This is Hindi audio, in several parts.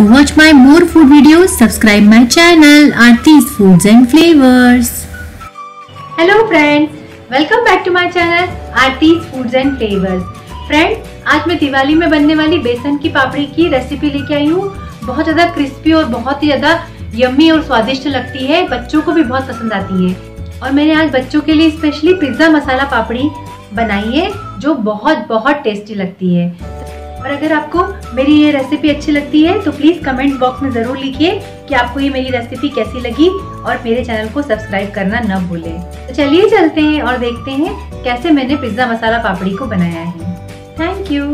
To watch my more food videos, subscribe my channel Aarti's Foods and Flavors. Hello friends welcome back to my channel Aarti's foods and flavours friends आज मैं दिवाली में बनने वाली बेसन की पापड़ी की रेसिपी लेके आई हूँ। बहुत ज़्यादा क्रिस्पी और बहुत ही ज़्यादा यम्मी और स्वादिष्ट लगती है। बच्चों को भी बहुत पसंद आती है। और मैंने आज बच्चों के लिए स्पेशली पिज़्ज़ा मसाला पापड़ी बनाई है जो बहुत बहुत टेस्टी लगती है। और अगर आपको मेरी ये रेसिपी अच्छी लगती है तो प्लीज़ कमेंट बॉक्स में ज़रूर लिखिए कि आपको ये मेरी रेसिपी कैसी लगी और मेरे चैनल को सब्सक्राइब करना न भूलें। तो चलिए चलते हैं और देखते हैं कैसे मैंने पिज़्ज़ा मसाला पापड़ी को बनाया है। थैंक यू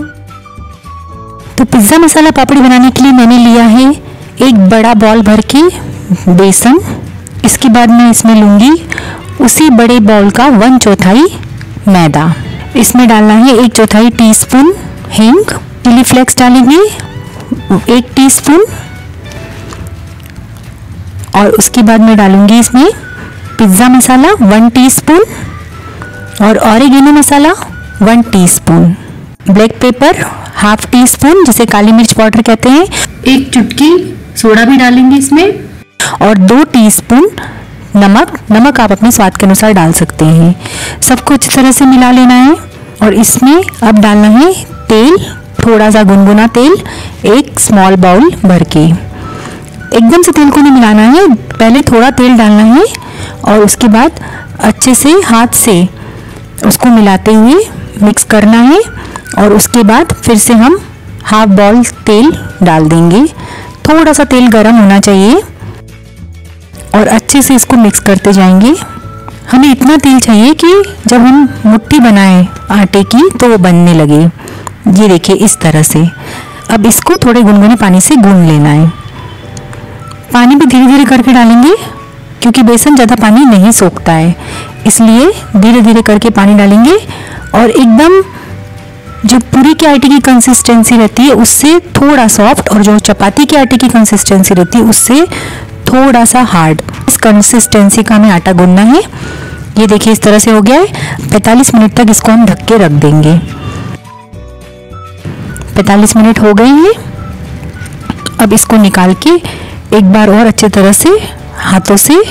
तो पिज़्ज़ा मसाला पापड़ी बनाने के लिए मैंने लिया है एक बड़ा बॉल भर के बेसन। इसके बाद मैं इसमें लूँगी उसी बड़े बॉल का वन चौथाई मैदा। इसमें डालना है एक चौथाई टीस्पून हींग। चिली फ्लेक्स डालेंगे, एक टीस्पून और उसके बाद मैं डालूँगी इसमें पिज़्ज़ा मसाला वन टीस्पून और oregano masala one teaspoon black pepper half teaspoon जिसे काली मिर्च पाउडर कहते हैं, एक चुटकी सोडा भी डालेंगे इसमें और दो टीस्पून नमक नमक आप अपने स्वाद के अनुसार डाल सकते हैं। सबको अच्छी तरह से मिला लेना है और इसमें अब डालना है तेल थोड़ा सा गुनगुना तेल, एक स्मॉल बाउल भर के एकदम से तेल को नहीं मिलाना है, पहले थोड़ा तेल डालना है और उसके बाद अच्छे से हाथ से उसको मिलाते हुए मिक्स करना है और उसके बाद फिर से हम हाफ़ बॉल तेल डाल देंगे। थोड़ा सा तेल गर्म होना चाहिए और अच्छे से इसको मिक्स करते जाएँगे। हमें इतना तेल चाहिए कि जब हम मुट्ठी बनाएँ आटे की तो वो बनने लगे। ये देखिए इस तरह से। अब इसको थोड़े गुनगुने पानी से गूंद लेना है। पानी भी धीरे धीरे करके डालेंगे, क्योंकि बेसन ज़्यादा पानी नहीं सोखता है। इसलिए धीरे धीरे करके पानी डालेंगे और एकदम जो पूरी के आटे की कंसिस्टेंसी रहती है, उससे थोड़ा सॉफ्ट और जो चपाती के आटे की कंसिस्टेंसी रहती है, उससे थोड़ा सा हार्ड इस कंसिस्टेंसी का हमें आटा गूंदना है। ये देखिए इस तरह से हो गया है। 45 मिनट तक इसको हम ढक के रख देंगे। 45 मिनट हो गए हैं। अब इसको निकाल के एक बार और अच्छी तरह से हाथों से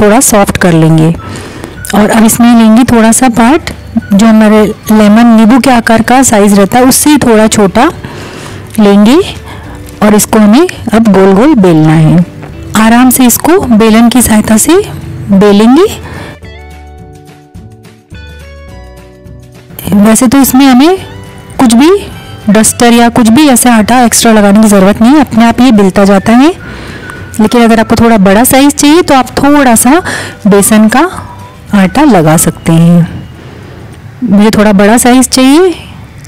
थोड़ा सॉफ्ट कर लेंगे। और अब इसमें लेंगे थोड़ा सा पार्ट जो हमारे लेमन नींबू के आकार का साइज़ रहता है, उससे थोड़ा छोटा लेंगे और इसको हमें अब गोल गोल बेलना है। आराम से इसको बेलन की सहायता से बेलेंगे। वैसे तो इसमें हमें कुछ भी डस्टर या कुछ भी ऐसा आटा एक्स्ट्रा लगाने की ज़रूरत नहीं अपने आप ये बिलता जाता है। लेकिन अगर आपको थोड़ा बड़ा साइज़ चाहिए तो आप थोड़ा सा बेसन का आटा लगा सकते हैं। मुझे थोड़ा बड़ा साइज़ चाहिए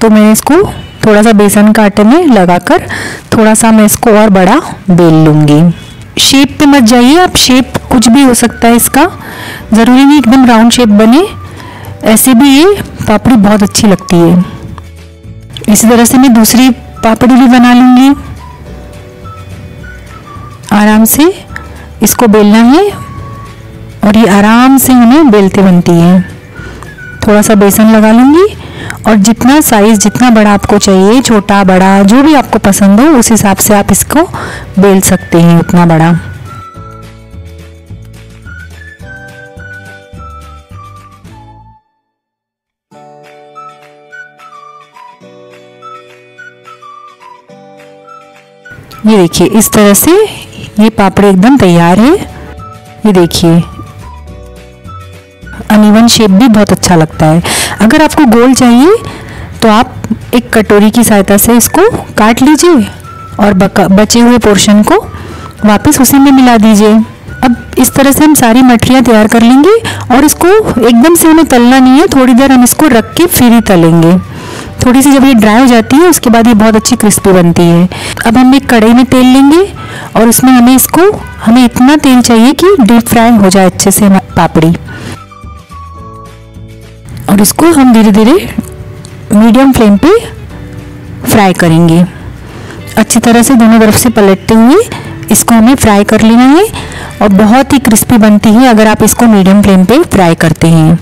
तो मैं इसको थोड़ा सा बेसन का आटे में लगाकर थोड़ा सा मैं इसको और बड़ा बेल लूँगी। शेप पे मत जाइए, आप शेप कुछ भी हो सकता है इसका। ज़रूरी नहीं एकदम राउंड शेप बने। ऐसे भी ये पापड़ी बहुत अच्छी लगती है। इसी तरह से मैं दूसरी पापड़ी भी बना लूँगी। आराम से इसको बेलना है और ये आराम से हमें बेलते बनती है। थोड़ा सा बेसन लगा लूँगी और जितना साइज़ जितना बड़ा आपको चाहिए, छोटा, बड़ा, जो भी आपको पसंद हो, उस हिसाब से आप इसको बेल सकते हैं, उतना बड़ा। ये देखिए, इस तरह से ये पापड़ एकदम तैयार है। ये देखिए, अनिवन शेप भी बहुत अच्छा लगता है। अगर आपको गोल चाहिए तो आप एक कटोरी की सहायता से इसको काट लीजिए और बचे हुए पोर्शन को वापस उसी में मिला दीजिए। अब इस तरह से हम सारी मठरियाँ तैयार कर लेंगे और इसको एकदम से हमें तलना नहीं है, थोड़ी देर हम इसको रख के फिर ही तलेंगे। थोड़ी सी जब ये ड्राई हो जाती है, उसके बाद ये बहुत अच्छी क्रिस्पी बनती है। अब हम एक कढ़ाई में तेल लेंगे और उसमें हमें इसको, हमें इतना तेल चाहिए कि डीप फ्राई हो जाए अच्छे से पापड़ी। और इसको हम धीरे धीरे मीडियम फ्लेम पे फ्राई करेंगे। अच्छी तरह से दोनों तरफ़ से पलटते हुए इसको हमें फ्राई कर लेना है और बहुत ही क्रिस्पी बनती है अगर आप इसको मीडियम फ्लेम पे फ्राई करते हैं।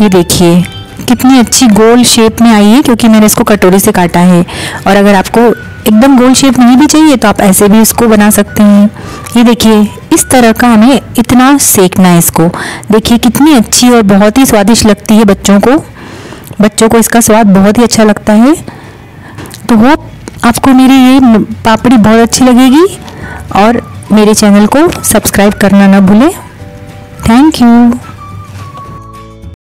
ये देखिए। कितनी अच्छी गोल शेप में आई है, क्योंकि मैंने इसको कटोरी से काटा है। और अगर आपको एकदम गोल शेप नहीं भी चाहिए तो आप ऐसे भी इसको बना सकते हैं। ये देखिए, इस तरह का हमें इतना सेकना है इसको। देखिए, कितनी अच्छी और बहुत ही स्वादिष्ट लगती है बच्चों को। बच्चों को इसका स्वाद बहुत ही अच्छा लगता है। तो होप आपको मेरी ये पापड़ी बहुत अच्छी लगेगी। और मेरे चैनल को सब्सक्राइब करना ना भूलें। Thank you.